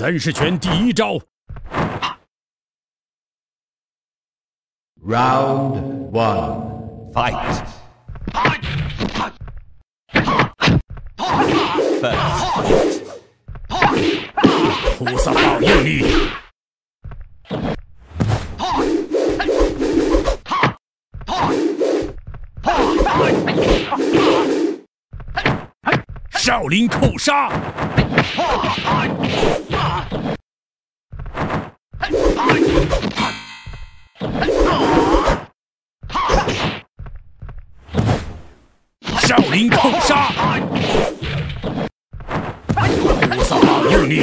三十拳第一招，Round One Fight. First. 菩萨保佑你！少林扣杀！少林扣杀！菩萨保佑你！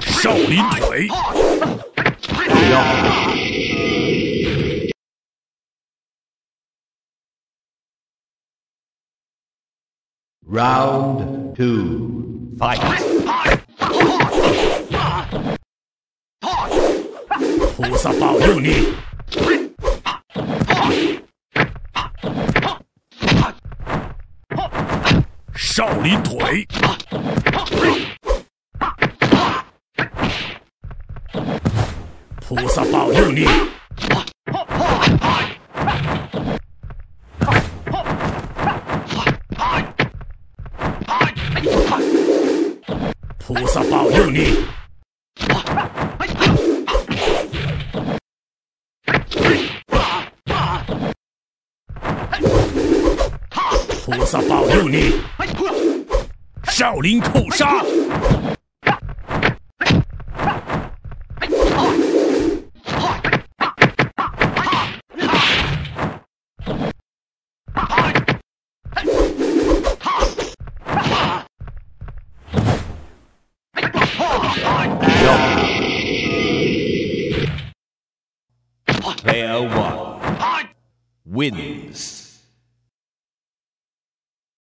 少林腿！Round Two Fight. 菩萨保佑你！少林腿！菩萨保佑你！菩萨保佑你！菩萨保佑你！少林扣杀！Player one wins.